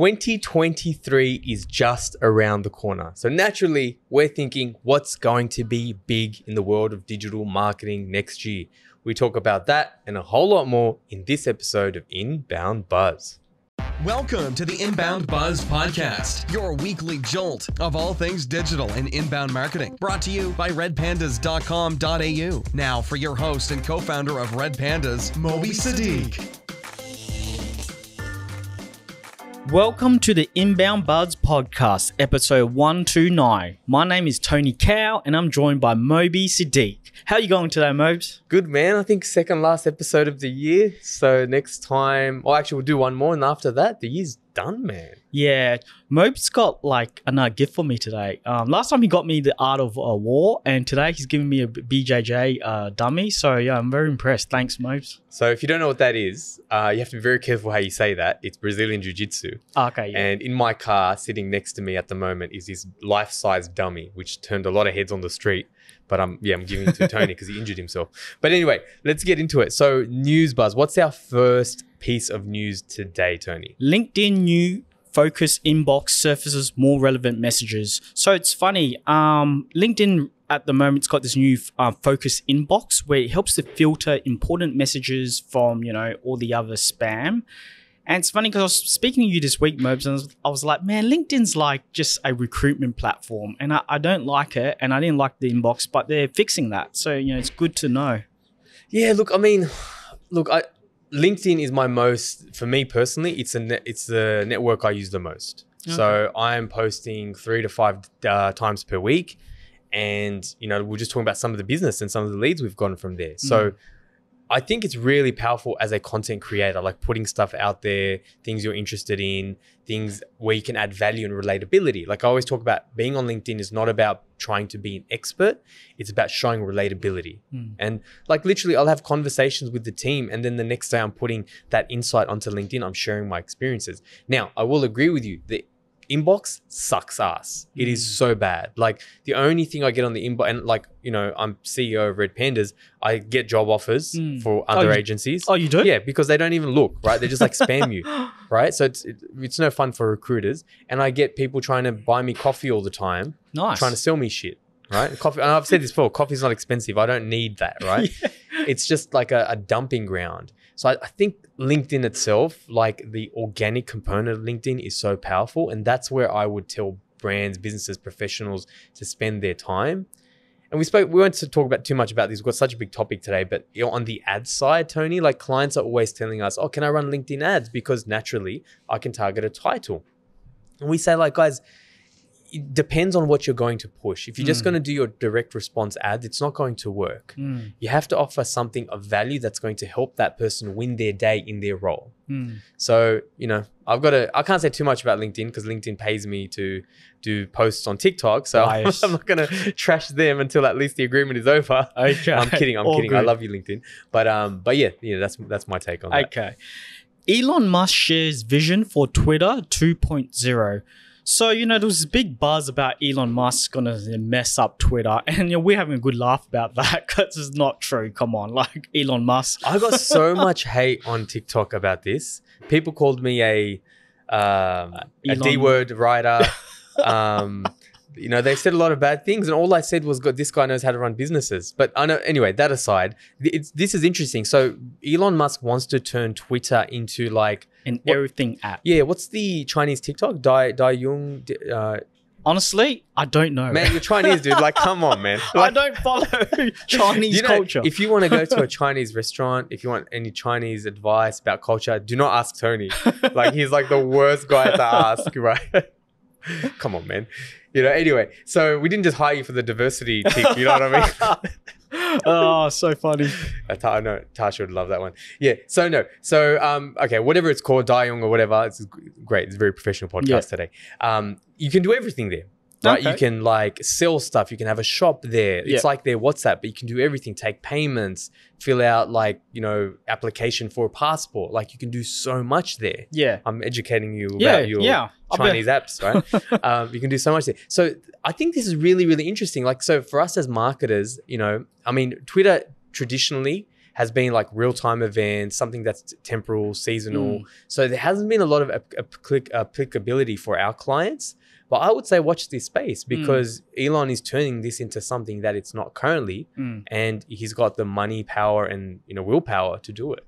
2023 is just around the corner. So naturally, we're thinking what's going to be big in the world of digital marketing next year. We talk about that and a whole lot more in this episode of Inbound Buzz. Welcome to the Inbound Buzz Podcast, your weekly jolt of all things digital and inbound marketing. Brought to you by redpandas.com.au. Now, for your host and co founder of Red Pandas, Moby Sadiq. Welcome to the Inbound Buzz Podcast, episode 129. My name is Tony Cow and I'm joined by Moby Sadiq. How you going today, Mobes? Good man. I think second last episode of the year. So next time, or actually, we'll do one more, and after that, the year's done, man. Yeah, Mobes got like another gift for me today. Um, last time he got me the Art of uh, War, and today he's giving me a BJJ uh, dummy. So yeah, I'm very impressed. Thanks, Mobes. So if you don't know what that is, uh, you have to be very careful how you say that. It's Brazilian Jiu Jitsu. Okay, yeah. And in my car, sitting next to me at the moment, is this life-size dummy, which turned a lot of heads on the street. But I'm yeah, I'm giving it to Tony because he injured himself. But anyway, let's get into it. So news buzz. What's our first piece of news today, Tony? LinkedIn new focus inbox surfaces more relevant messages. So it's funny. Um, LinkedIn at the moment, it's got this new uh, focus inbox where it helps to filter important messages from you know all the other spam. And it's funny because I was speaking to you this week, Mobs, and I was, I was like, man, LinkedIn's like just a recruitment platform, and I, I don't like it, and I didn't like the inbox, but they're fixing that. So you know, it's good to know. Yeah, look, I mean, look, I LinkedIn is my most for me personally. It's a net, it's the network I use the most. So I am posting three to five uh, times per week, and you know we're just talking about some of the business and some of the leads we've gotten from there. So. I think it's really powerful as a content creator, like putting stuff out there, things you're interested in, things where you can add value and relatability. Like I always talk about being on LinkedIn is not about trying to be an expert, it's about showing relatability. Hmm. And like literally, I'll have conversations with the team, and then the next day I'm putting that insight onto LinkedIn, I'm sharing my experiences. Now, I will agree with you. The inbox sucks ass. It is so bad. Like the only thing I get on the inbox, and like you know, I'm CEO of Red Pandas. I get job offers Mm. for Oh, other you- agencies. Oh, you do? Yeah, because they don't even look right. They just like spam you, right? So it's it, it's no fun for recruiters. And I get people trying to buy me coffee all the time, Nice. trying to sell me shit. Right, coffee. And I've said this before. Coffee's not expensive. I don't need that. Right, it's just like a, a dumping ground. So I, I think LinkedIn itself, like the organic component of LinkedIn, is so powerful, and that's where I would tell brands, businesses, professionals to spend their time. And we spoke. We won't talk about too much about this. We've got such a big topic today, but you know, on the ad side, Tony, like clients are always telling us, "Oh, can I run LinkedIn ads?" Because naturally, I can target a title. And we say, like, guys, it depends on what you're going to push. If you're just Mm. going to do your direct response ad, it's not going to work. Mm, You have to offer something of value that's going to help that person win their day in their role. mm. So, you know, I've got to, I can't say too much about LinkedIn because LinkedIn pays me to do posts on TikTok. So Bias. I'm not going to trash them until at least the agreement is over. Okay. I'm kidding. I'm All kidding. I love you, LinkedIn. But, um, but yeah, yeah, that's, that's my take on that. Okay. Elon Musk shares vision for Twitter 2.0. So, you know, there was big buzz about Elon Musk going to mess up Twitter. And, you know, we're having a good laugh about that because it's not true. Come on. Like, Elon Musk. I got so much hate on TikTok about this. People called me a um, a D word writer. um, you know, they said a lot of bad things, and all I said was, "God, this guy knows how to run businesses." But I know anyway. That aside, it's, this is interesting. So Elon Musk wants to turn Twitter into like, An What- everything app. yeah, what's the Chinese TikTok? Dai Dai Yung. Uh, Honestly, I don't know. man, you're Chinese, dude. Like, come on, man. I don't follow Chinese you know, culture. If you want to go to a Chinese restaurant, if you want any Chinese advice about culture, do not ask Tony. like he's like the worst guy to ask, right? Come on, man. You know. Anyway, so we didn't just hire you for the diversity tick. You know what I mean? oh, so funny. Uh, I know Tasha would love that one. Yeah. So no. So um. Okay. Whatever it's called, Dayong or whatever. It's great. It's a very professional podcast Yeah. today. Um. You can do everything there. Right, you can like sell stuff. You can have a shop there. It's like their WhatsApp, but you can do everything. Take payments, fill out like you know application for a passport. Like you can do so much there. Yeah. I'm educating you about Yeah. your Yeah. Chinese apps, right? um, you can do so much there. So I think this is really, really interesting. Like, so for us as marketers, you know, I mean, Twitter traditionally has been like real time events, something that's temporal, seasonal. Mm. So there hasn't been a lot of ap- applic- applicability for our clients. But I would say watch this space because Elon is turning this into something that it's not currently, Mm. and he's got the money, power, and you know willpower to do it.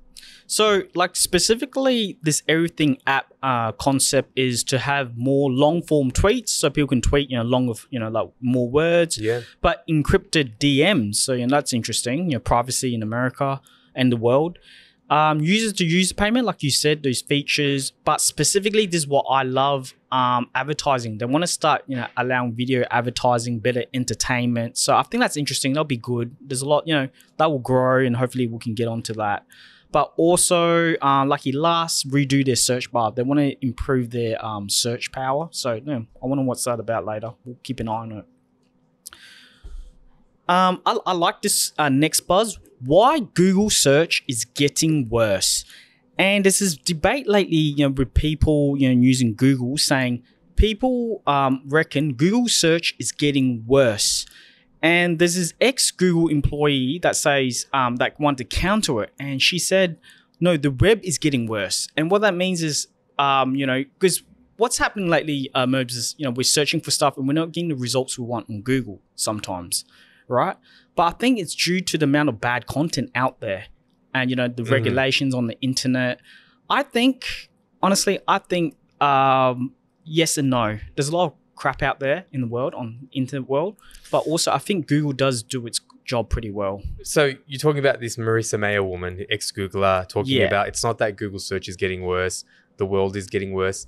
So, like specifically, this everything app uh, concept is to have more long form tweets, so people can tweet, you know, longer, you know, like more words, Yeah. but encrypted DMs. So, you know, that's interesting. You know, privacy in America and the world. Um, users to user payment, like you said, those features. But specifically, this is what I love. Um, advertising. They want to start, you know, allowing video advertising, better entertainment. So I think that's interesting. That'll be good. There's a lot, you know, that will grow, and hopefully we can get onto that. But also, uh, lucky last, redo their search bar. They want to improve their um, search power. So, you know, I wonder what's that about later. We'll keep an eye on it. Um, I, I like this uh, next buzz. Why Google search is getting worse, and there's this debate lately, you know, with people, you know, using Google saying people um, reckon Google search is getting worse, and there's this ex Google employee that says um, that want to counter it, and she said, no, the web is getting worse, and what that means is, um, you know, because what's happening lately, uh, Merbs, is you know we're searching for stuff and we're not getting the results we want on Google sometimes right? But I think it's due to the amount of bad content out there and, you know, the regulations on the internet. I think, honestly, I think um, yes and no. There's a lot of crap out there in the world, on internet world, but also I think Google does do its job pretty well. So you're talking about this Marissa Mayer woman, ex-Googler, talking Yeah. about it's not that Google search is getting worse, the world is getting worse.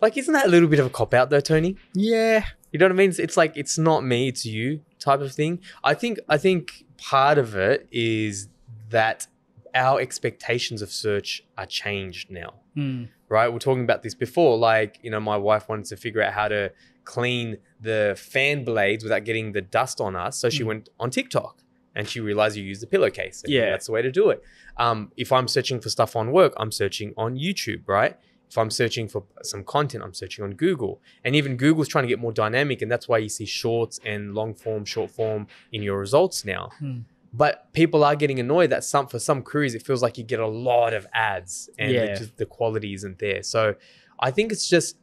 Like, isn't that a little bit of a cop out though, Tony? Yeah. You know what I mean? It's, it's like it's not me, it's you type of thing. I think I think part of it is that our expectations of search are changed now. Hmm. Right? We're talking about this before. Like, you know, my wife wanted to figure out how to clean the fan blades without getting the dust on us. So she Mm. went on TikTok and she realized you use the pillowcase. And Yeah. That's the way to do it. Um, if I'm searching for stuff on work, I'm searching on YouTube, right? If I'm searching for some content, I'm searching on Google. And even Google's trying to get more dynamic. And that's why you see shorts and long form, short form in your results now. Hmm. But people are getting annoyed that some for some queries it feels like you get a lot of ads and Yeah. just, the quality isn't there. So I think it's just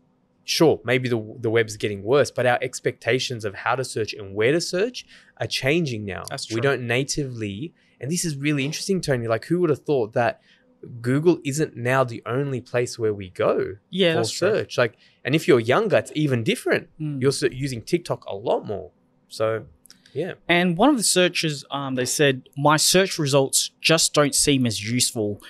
sure maybe the the web's getting worse, but our expectations of how to search and where to search are changing now. That's We don't natively, and this is really interesting, Tony. Like who would have thought that Google isn't now the only place where we go Yeah, for that's true. search? Like, and if you're younger, it's even different. Hmm. You're using TikTok a lot more. So yeah. And one of the searches, um, they said, my search results just don't seem as useful.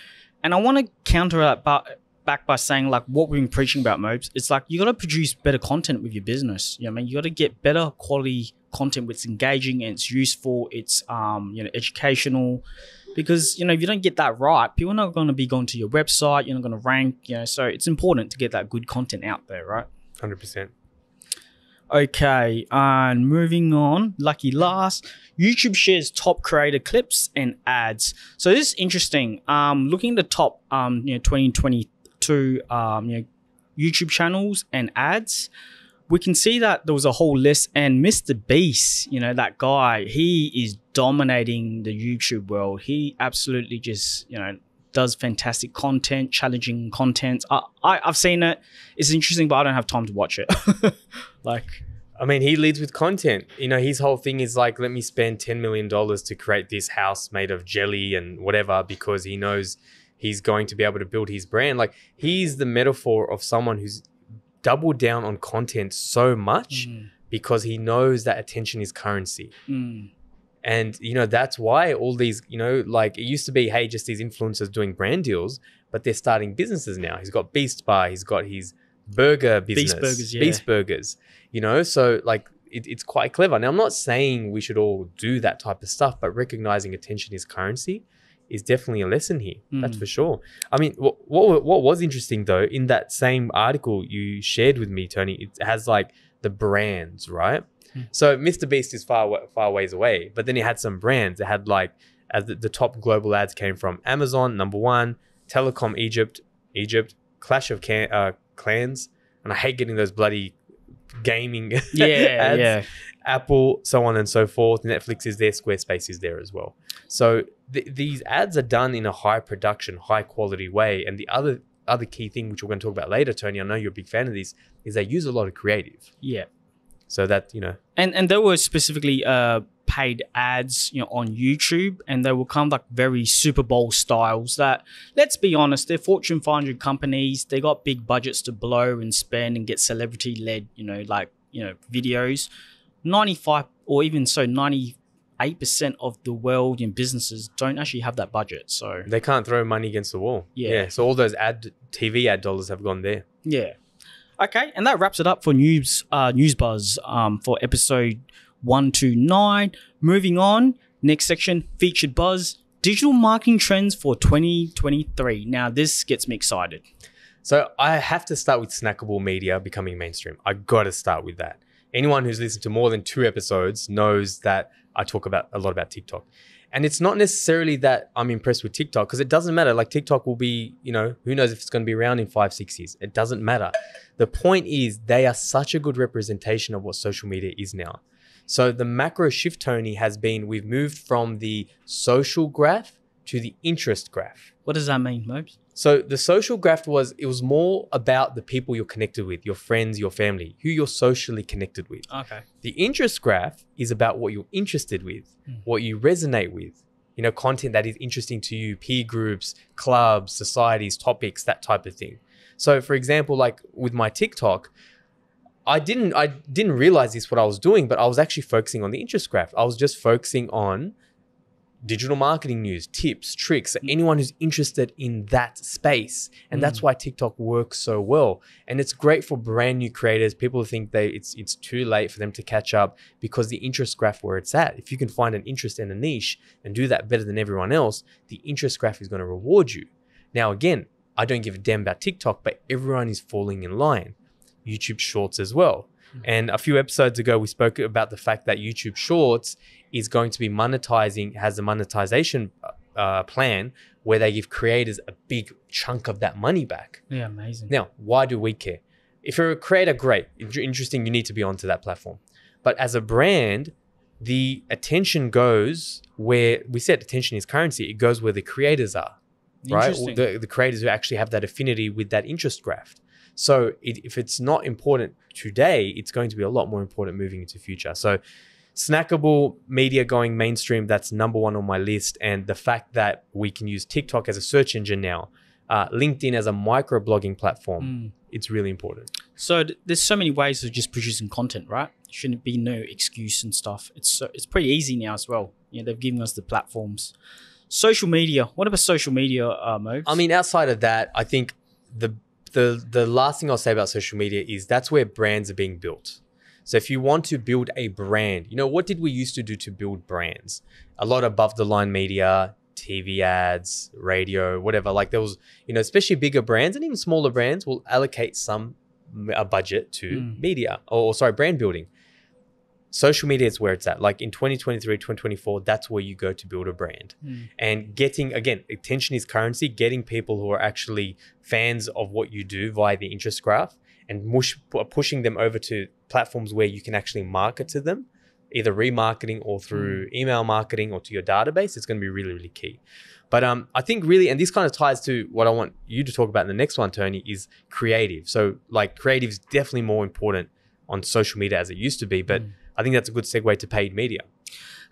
And I want to counter that but back by saying, like, what we've been preaching about, Mobes, it's like you got to produce better content with your business. You know what I mean? You got to get better quality content that's engaging and it's useful, it's, um, you know, educational. Because, you know, if you don't get that right, people are not going to be going to your website, you're not going to rank, you know, so it's important to get that good content out there, right? Hundred percent. Okay, and moving on, lucky last, YouTube shares top creator clips and ads. So this is interesting. Um, looking at the top, um, you know, 2022, um, you know, YouTube channels and ads, we can see that there was a whole list. And Mr. Beast, you know, that guy, he is dominating the YouTube world. He absolutely just, you know, does fantastic content, challenging content. I, I I've seen it. It's interesting, but I don't have time to watch it. like, I mean, he leads with content. You know, his whole thing is like, let me spend $10 million to create this house made of jelly and whatever because he knows he's going to be able to build his brand. Like, he's the metaphor of someone who's doubled down on content so much mm, because he knows that attention is currency. mm, And, you know, that's why all these, you know, like it used to be, hey, just these influencers doing brand deals, but they're starting businesses now. He's got Beast Bar, he's got his burger business. Beast Burgers, yeah. Beast Burgers, you know, so like it, it's quite clever. Now, I'm not saying we should all do that type of stuff, but recognizing attention is currency is definitely a lesson here. That's Mm. for sure. I mean, what, what what was interesting though in that same article you shared with me, Tony, it has like the brands, right? Mm. So Mr. Beast is far far ways away, but then it had some brands. It had like as the, the top global ads came from Amazon, number one, Telecom Egypt, Egypt, Clash of Can- uh, Clans, and I hate getting those bloody gaming Yeah, ads. yeah. Apple, so on and so forth. Netflix is there, Squarespace is there as well. So th- these ads are done in a high production, high quality way. And the other other key thing, which we're going to talk about later, Tony, I know you're a big fan of this, is they use a lot of creative. Yeah. So that you know, and and there were specifically uh paid ads you know on youtube and they were kind of like very super bowl styles that let's be honest they're fortune 500 companies they got big budgets to blow and spend and get celebrity led you know like you know videos 95 or even so 98% of the world in businesses don't actually have that budget so they can't throw money against the wall. Yeah. So all those ad TV ad dollars have gone there. Yeah. Okay, and that wraps it up for news uh, news buzz um, for episode one to nine. Moving on, next section featured buzz digital marketing trends for 2023. Now this gets me excited. So I have to start with snackable media becoming mainstream. I got to start with that. Anyone who's listened to more than two episodes knows that I talk about a lot about TikTok. And it's not necessarily that I'm impressed with TikTok because it doesn't matter. Like TikTok will be, you know, who knows if it's going to be around in five, six years. It doesn't matter. The point is they are such a good representation of what social media is now. So the macro shift, Tony, has been we've moved from the social graph to the interest graph. What does that mean, Mobes? So the social graph was it was more about the people you're connected with, your friends, your family, who you're socially connected with. Okay. The interest graph is about what you're interested with, Mm. what you resonate with. You know, content that is interesting to you, peer groups, clubs, societies, topics, that type of thing. So for example, like with my TikTok, I didn't I didn't realize this what I was doing, but I was actually focusing on the interest graph. I was just focusing on digital marketing news, tips, tricks, mm. anyone who's interested in that space. And that's mm. why TikTok works so well. And it's great for brand new creators. People think they it's it's too late for them to catch up because the interest graph where it's at. If you can find an interest in a niche and do that better than everyone else, the interest graph is going to reward you. Now again, I don't give a damn about TikTok, but everyone is falling in line. YouTube Shorts as well. And a few episodes ago, we spoke about the fact that YouTube Shorts is going to be monetizing, has a monetization uh, plan where they give creators a big chunk of that money back. Yeah, amazing. Now, why do we care? If you're a creator, great, In- interesting, you need to be onto that platform. But as a brand, the attention goes where we said attention is currency. It goes where the creators are right? The, the creators who actually have that affinity with that interest graph. So it, if it's not important today, it's going to be a lot more important moving into future. So snackable media going mainstream, that's number one on my list. And the fact that we can use TikTok as a search engine now, uh, LinkedIn as a micro blogging platform, Mm. it's really important. So th- there's so many ways of just producing content, right? Shouldn't be no excuse and stuff. It's so, it's pretty easy now as well. You know, they've given us the platforms. Social media. What about social media, uh, Mo? I mean, outside of that, I think the the the last thing I'll say about social media is that's where brands are being built. So if you want to build a brand, you know, what did we used to do to build brands? A lot above the line media, TV ads, radio, whatever. Like there was, you know, especially bigger brands and even smaller brands will allocate some a budget to Mm. media or, or sorry, brand building. Social media is where it's at. Like in 2023, 2024, that's where you go to build a brand. Mm. and getting again attention is currency. Getting people who are actually fans of what you do via the interest graph and mush, pushing them over to platforms where you can actually market to them either remarketing or through email marketing or to your database it's going to be really really key. But um, i think really and this kind of ties to what i want you to talk about in the next one tony is creative. So like creative is definitely more important on social media as it used to be but i think that's a good segue to paid media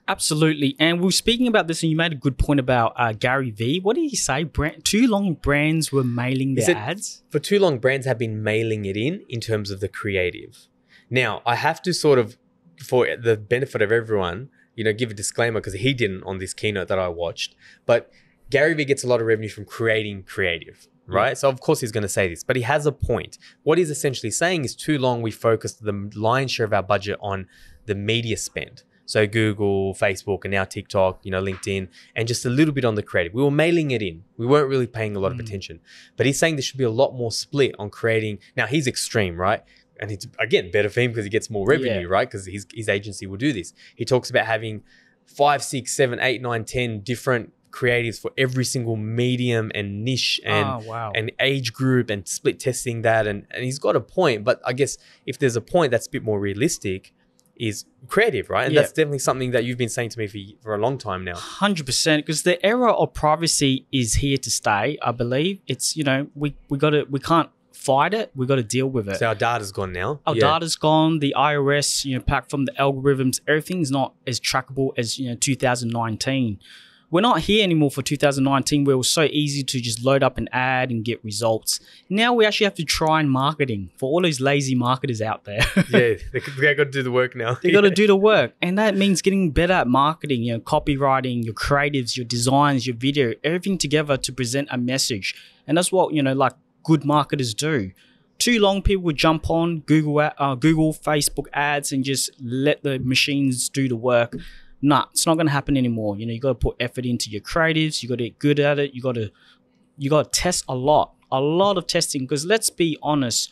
Absolutely. And we were speaking about this, and you made a good point about uh, Gary Vee. What did he say? Brand, too long brands were mailing He their ads. for too long, brands have been mailing it in in terms of the creative. Now, I have to sort of, for the benefit of everyone, you know, give a disclaimer because he didn't on this keynote that I watched. But Gary Vee gets a lot of revenue from creating creative, right? So of course he's going to say this, but he has a point. What he's essentially saying is too long we focused the lion's share of our budget on the media spend. So Google, Facebook, and now TikTok, you know, LinkedIn, and just a little bit on the creative. We were mailing it in. We weren't really paying a lot of mm. attention. But he's saying there should be a lot more split on creating. Now he's extreme, right? And it's again better for him because he gets more revenue, Yeah. right? Because his his agency will do this. He talks about having five, six, seven, eight, nine, ten different creatives for every single medium and niche and oh wow. and age group and split testing that and, and he's got a point but i guess if there's a point that's a bit more realistic is creative right and Yeah. that's definitely something that you've been saying to me for, for a long time now Hundred percent, because the era of privacy is here to stay. I believe it's you know we we got to we can't fight it. We got to deal with it. so our data's gone now Our Yeah. data's gone. The iOS, you know, packed from the algorithms, everything's not as trackable as you know 2019. We're not here anymore for 2019, where it was so easy to just load up an ad and get results. Now we actually have to try and marketing for all those lazy marketers out there. yeah they, they got to do the work now They got to do the work, and that means getting better at marketing. You know, copywriting, your creatives, your designs, your video, everything together to present a message. And that's what you know, like good marketers do. Too long, people would jump on Google, uh, Google, Facebook ads, and just let the machines do the work. Nah, it's not going to happen anymore. You know, you got to put effort into your creatives. You got to get good at it. You got to, you got to test a lot, a lot of testing. Because let's be honest,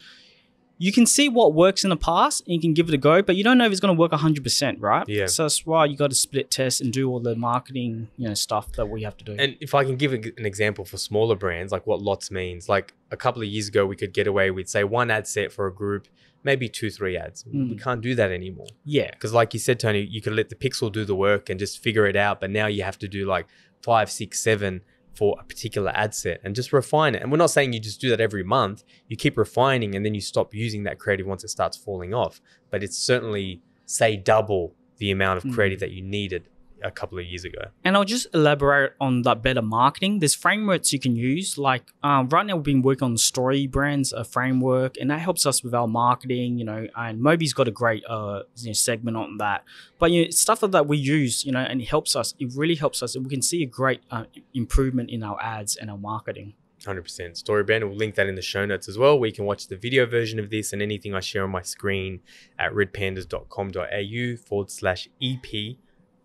you can see what works in the past and you can give it a go, but you don't know if it's going to work 100%, right? Yeah. So that's why you got to split test and do all the marketing, you know, stuff that we have to do. And if I can give an example for smaller brands, like what lots means, like a couple of years ago, we could get away with say one ad set for a group, maybe two, three ads. Mm. We can't do that anymore yeah. because, like you said, Tony, you could let the pixel do the work and just figure it out. But now you have to do like five, six, seven for a particular ad set and just refine it. And we're not saying you just do that every month. You keep refining and then you stop using that creative once it starts falling off. But it's certainly say double the amount of Mm. creative that you needed a couple of years ago. And I'll just elaborate on that better marketing. There's frameworks you can use. Like um, right now, we've been working on Story Brands, a framework, and that helps us with our marketing. You know, and Moby's got a great uh, you know, segment on that. But you know, stuff like that we use, you know, and it helps us. It really helps us, and we can see a great uh, improvement in our ads and our marketing. 100% Storybrand. We'll link that in the show notes as well, where you can watch the video version of this and anything I share on my screen at redpandas.com.au forward slash E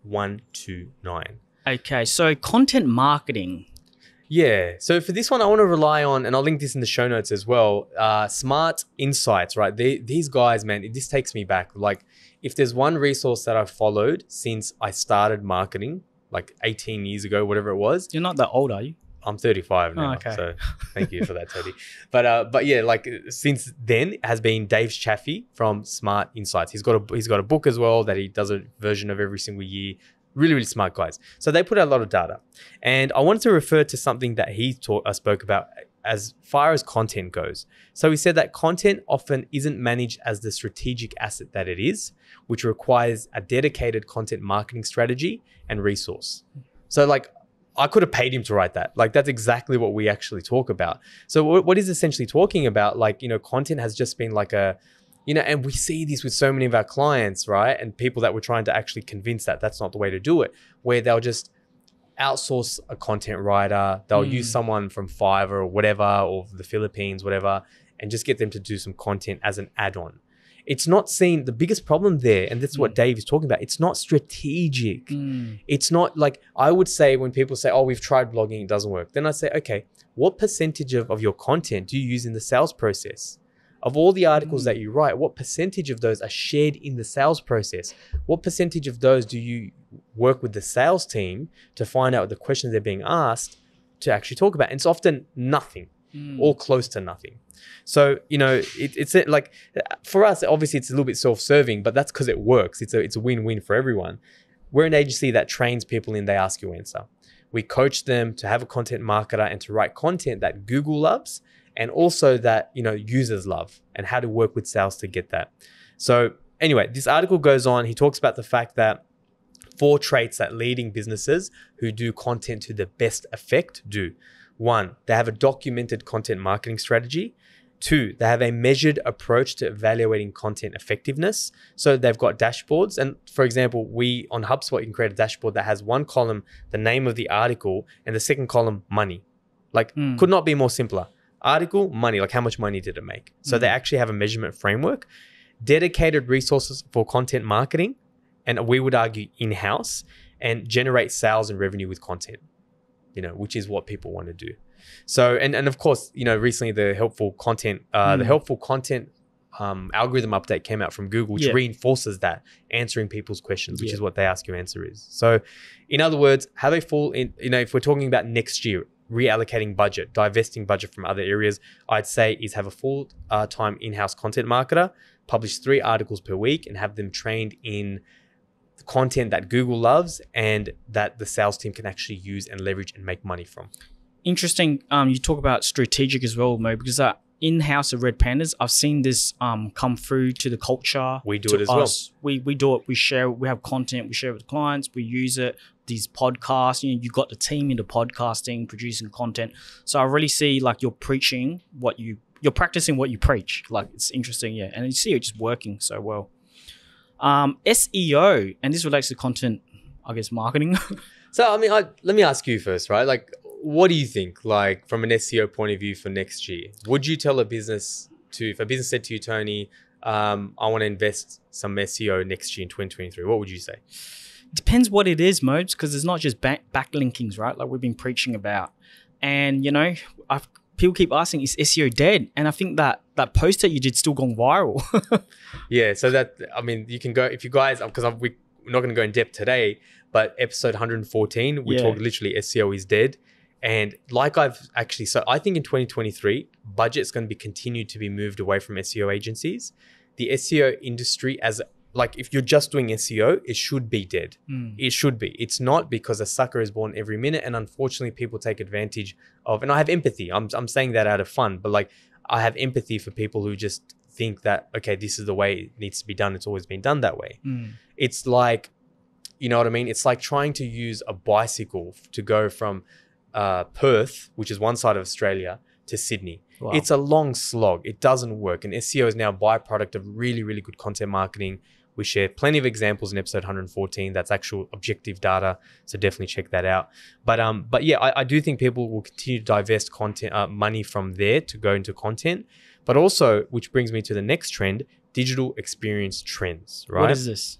EP129. Okay, so content marketing. Yeah. So for this one, I want to rely on, and I'll link this in the show notes as well. Uh, smart insights, right? They, these guys, man, this takes me back. Like, if there's one resource that I've followed since I started marketing, like 18 years ago, whatever it was, You're not that old, are you? I'm 35 now, Oh, okay. so thank you for that, Teddy. But uh, but yeah, like since then has been Dave Chaffey from Smart Insights. He's got a he's got a book as well that he does a version of every single year. Really, really smart guys. So they put out a lot of data, and I wanted to refer to something that he taught uh, spoke about as far as content goes. So he said that content often isn't managed as the strategic asset that it is, which requires a dedicated content marketing strategy and resource. So like I could have paid him to write that. Like that's exactly what we actually talk about. So what, what he's essentially talking about, like you know, content has just been like a, you know, and we see this with so many of our clients, right? And people that we're trying to actually convince that that's not the way to do it, where they'll just outsource a content writer. They'll Mm. use someone from Fiverr or whatever, or the Philippines, whatever, and just get them to do some content as an add-on. It's not seen. The biggest problem there, and that's what Dave is talking about. It's not strategic Mm. it's not like I would say when people say, "Oh, we've tried blogging, it doesn't work." Then I say, "Okay, what percentage of, of your content do you use in the sales process? Of all the articles that you write, what percentage of those are shared in the sales process? What percentage of those do you work with the sales team to find out the questions they're being asked to actually talk about?" And it's often nothing Mm. or close to nothing. So you know, it, it's a- like for us, obviously, it's a little bit self-serving, but that's because it works. It's a it's a win-win for everyone. We're an agency that trains people in they ask you answer. We coach them to have a content marketer and to write content that Google loves and also that you know users love and how to work with sales to get that. So anyway, this article goes on. He talks about the fact that four traits that leading businesses who do content to the best effect do. One, they have a documented content marketing strategy. Two, they have a measured approach to evaluating content effectiveness. So they've got dashboards. And for example, we on HubSpot, you can create a dashboard that has one column, the name of the article, and the second column, money. Like, Hmm. could not be more simpler. Article, money, like how much money did it make? So they Mm. actually have a measurement framework, dedicated resources for content marketing, and we would argue in house, and generate sales and revenue with content, you know, which is what people want to do. So, and, and of course, you know, recently the helpful content, uh, the Mm. helpful content um, algorithm update came out from Google, which Yeah. reinforces that answering people's questions, which Yeah. is what they ask you answer is. So, in other words, have a full, in, you know, if we're talking about next year, reallocating budget, divesting budget from other areas, I'd say is have a full uh, time in-house content marketer, publish three articles per week, and have them trained in content that Google loves and that the sales team can actually use and leverage and make money from. Interesting. Um, you talk about strategic as well, Mo, because uh, in house of Red Pandas, I've seen this um come through to the culture. We do it as well. We we do it. We share. We have content. We share it with clients. We use it. These podcasts. You know, you got the team into podcasting, producing content. So I really see like you're preaching what you you're practicing what you preach. Like it's interesting, yeah. And you see it just working so well. Um, SEO, and this relates to content, I guess, marketing. So I mean, I, let me ask you first, right? Like, what do you think, like, from an SEO point of view for next year? Would you tell a business to, if a business said to you, Tony, um, I want to invest some SEO next year in 2023, what would you say? depends what it is, Mobes, because it's not just back backlinkings, right? Like we've been preaching about, and you know, I've people keep asking, is SEO dead? And I think that that post that you did still gone viral. Yeah, so that I mean, you can go if you guys because we, we're not going to go in depth today, but episode 114 we Yeah. talk literally SEO is dead, and like I've actually so I think in 2023 budget's going to be continued to be moved away from SEO agencies. The SEO industry as like if you're just doing SEO, it should be dead. Hmm. It should be. It's not because a sucker is born every minute, and unfortunately, people take advantage of. And I have empathy. I'm I'm saying that out of fun, but like I have empathy for people who just think that okay, this is the way it needs to be done. It's always been done that way. Hmm. It's like, you know what I mean? It's like trying to use a bicycle to go from uh, Perth, which is one side of Australia, to Sydney. Wow. It's a long slog. It doesn't work. And SEO is now a byproduct of really, really good content marketing. We share plenty of examples in episode 114. That's actual objective data. So definitely check that out. But um, but yeah, I, I do think people will continue to divest content uh, money from there to go into content. But also, which brings me to the next trend, digital experience trends, right? What is this?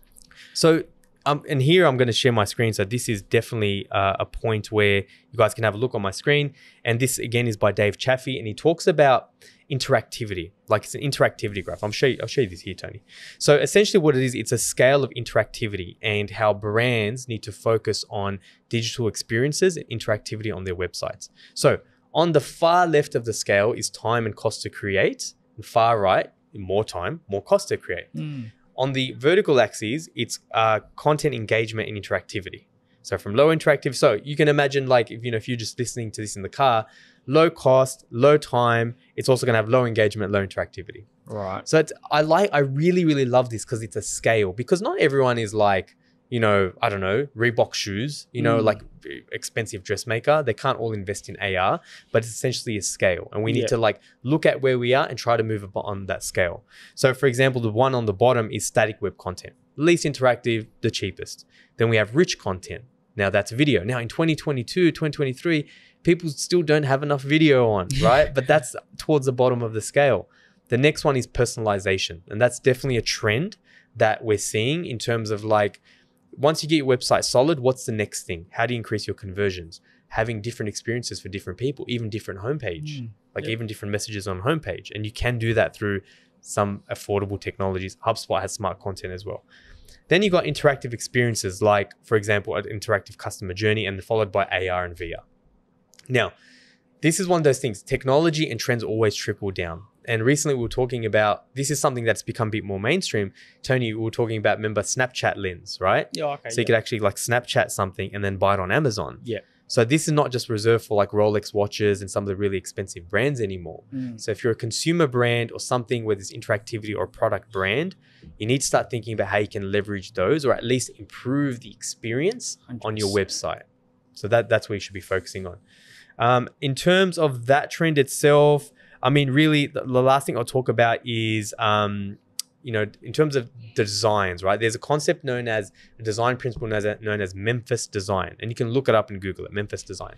So, um, and here I'm going to share my screen. So this is definitely uh, a point where you guys can have a look on my screen. And this again is by Dave Chaffey, and he talks about interactivity. Like it's an interactivity graph. I'm show you, I'll show you this here, Tony. So essentially, what it is, it's a scale of interactivity and how brands need to focus on digital experiences and interactivity on their websites. So on the far left of the scale is time and cost to create, and far right, more time, more cost to create. Hmm. On the vertical axis, it's uh, content engagement and interactivity. So from low interactive, so you can imagine like if you know if you're just listening to this in the car, low cost, low time. It's also going to have low engagement, low interactivity. Right. So it's, I like, I really, really love this because it's a scale. Because not everyone is like, you know, I don't know, Reebok shoes. You know, Mm. like expensive dressmaker. They can't all invest in AR, but it's essentially a scale, and we need Yeah. to like look at where we are and try to move up on that scale. So, for example, the one on the bottom is static web content, least interactive, the cheapest. Then we have rich content. Now that's video. Now in 2022, 2023, people still don't have enough video on, right? but that's towards the bottom of the scale. The next one is personalization. And that's definitely a trend that we're seeing in terms of like, once you get your website solid, what's the next thing? How do you increase your conversions? Having different experiences for different people, even different homepage, Hmm. like Yep. even different messages on homepage. And you can do that through some affordable technologies. HubSpot has smart content as well. Then you've got interactive experiences, like, for example, an interactive customer journey, and followed by AR and VR. Now, this is one of those things. Technology and trends always trickle down. And recently we were talking about this is something that's become a bit more mainstream. Tony, we were talking about remember Snapchat lens, right? Yeah. Okay. so you could actually like Snapchat something and then buy it on Amazon. Yeah. So this is not just reserved for like Rolex watches and some of the really expensive brands anymore. Mm. So if you're a consumer brand or something where there's interactivity or product brand, you need to start thinking about how you can leverage those or at least improve the experience on your website. So that that's where you should be focusing on. Um, in terms of that trend itself, I mean, really, the, the last thing I'll talk about is, um, you know, in terms of designs, right? There's a concept known as a design principle known as, known as Memphis design, and you can look it up and Google it, Memphis design.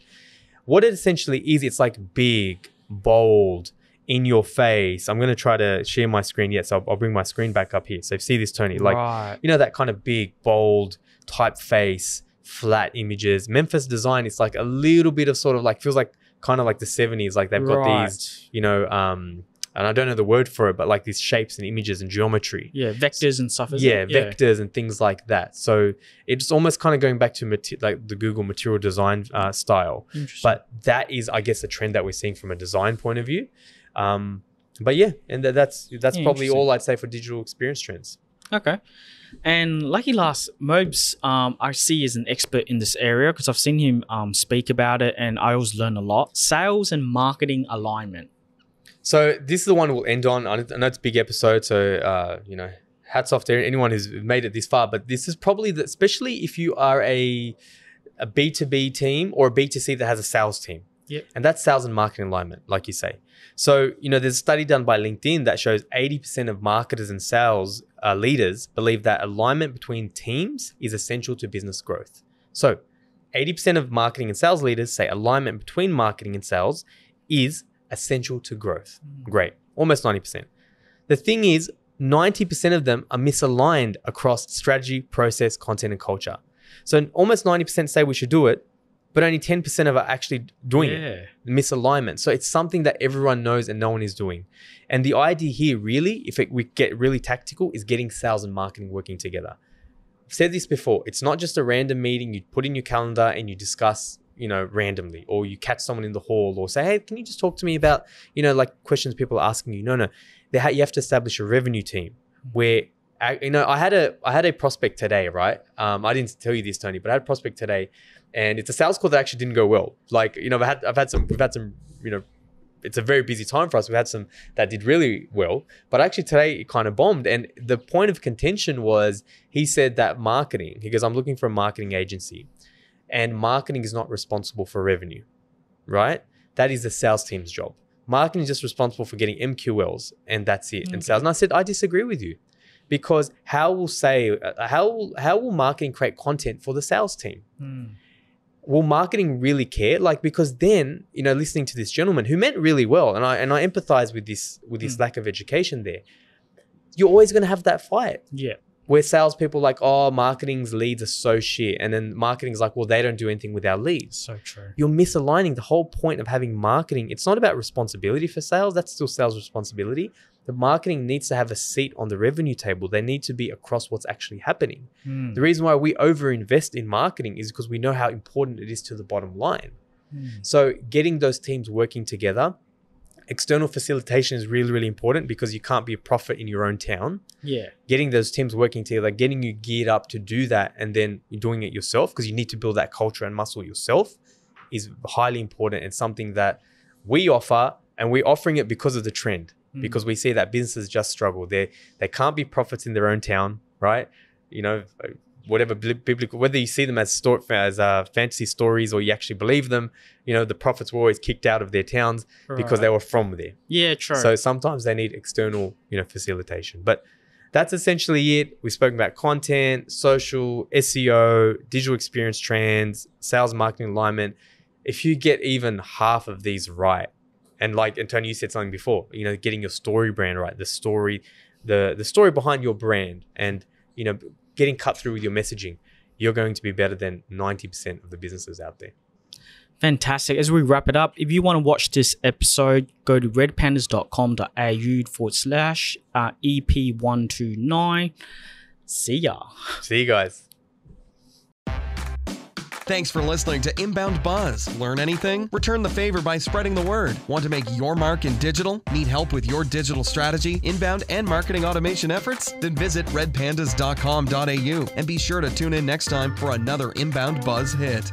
What it essentially is, it's like big, bold, in your face. I'm going to try to share my screen. Yes, I'll, I'll bring my screen back up here. So see this, Tony, like right. you know that kind of big bold typeface flat images memphis design is like a little bit of sort of like feels like kind of like the 70s like they've got Right. these you know um and I don't know the word for it, but like these shapes and images and geometry. Yeah, vectors and stuff. Yeah, vectors and things like that. So it's almost kind of going back to mate- like the Google material design uh, style. Interesting. But that is, I guess, a trend that we're seeing from a design point of view. Um, but yeah, and tha- that's that's Yeah, probably all I'd say for digital experience trends. Okay. And Lucky Last, Mobes, um, I see is an expert in this area because I've seen him um, speak about it and I always learn a lot. Sales and marketing alignment. So this is the one we'll end on. I know it's a big episode, so uh, you know, hats off to anyone who's made it this far. But this is probably the, especially if you are a a B two B team or a B two C that has a sales team. Yep. And that's sales and marketing alignment, like you say. So you know, there's a study done by LinkedIn that shows 80% of marketers and sales uh, leaders believe that alignment between teams is essential to business growth. So 80% of marketing and sales leaders say alignment between marketing and sales is essential to growth. Great. Almost 90%. The thing is, 90% of them are misaligned across strategy, process, content, and culture. So almost 90% say we should do it, but only 10% of are actually doing it. Misalignment. So it's something that everyone knows and no one is doing. And the idea here, really, if it, we get really tactical, is getting sales and marketing working together. I've said this before. It's not just a random meeting you put in your calendar and you discuss, you know, randomly, or you catch someone in the hall, or say, "Hey, can you just talk to me about, you know, like questions people are asking you?" No, no. They ha- you have to establish a revenue team where, I- you know, I had a I had a prospect today, right? Um, I didn't tell you this, Tony, but I had a prospect today, and it's a sales call that actually didn't go well. Like, you know, I've had I've had some we've had some, you know. It's a very busy time for us. We had some that did really well, but actually today it kind of bombed. And the point of contention was he said that marketing, he goes, I'm looking for a marketing agency and marketing is not responsible for revenue, right? That is the sales team's job. Marketing is just responsible for getting MQLs and that's it. And sales. And I said, I disagree with you because how will say, uh, how, will- how will marketing create content for the sales team? Hmm. will marketing really care like because then you know listening to this gentleman who meant really well and i and i empathize with this with this Mm. lack of education there you're always going to have that fight Yeah. where salespeople are like oh marketing's leads are so shit and then marketing's like well they don't do anything with our leads So true. you're misaligning the whole point of having marketing it's not about responsibility for sales that's still sales responsibility the marketing needs to have a seat on the revenue table they need to be across what's actually happening Hmm. the reason why we overinvest in marketing is because we know how important it is to the bottom line. Hmm. So getting those teams working together, external facilitation is really, really important because you can't be a prophet in your own town. Yeah. Getting those teams working together, getting you geared up to do that, and then you're doing it yourself because you need to build that culture and muscle yourself is highly important and something that we offer, and we're offering it because of the trend. Hmm. Because we see that businesses just struggle. They they can't be prophets in their own town, right? You know, whatever bibli- biblical, whether you see them as sto- as uh, fantasy stories or you actually believe them, you know, the prophets were always kicked out of their towns because they were from there. Yeah, true. So sometimes they need external, you know, facilitation. But that's essentially it. We've spoken about content, social, SEO, digital experience trends, sales marketing alignment. If you get even half of these right, and like Antonio, you said something before, you know, getting your story brand right, the story, the the story behind your brand, and you know, getting cut through with your messaging, you're going to be better than 90% of the businesses out there. Fantastic. As we wrap it up, if you want to watch this episode, go to redpandas.com.au forward slash uh, EP129. See ya. See you guys. Thanks for listening to Inbound Buzz. Learn anything? Return the favor by spreading the word. Want to make your mark in digital? Need help with your digital strategy, inbound, and marketing automation efforts? Then visit redpandas.com.au and be sure to tune in next time for another Inbound Buzz hit.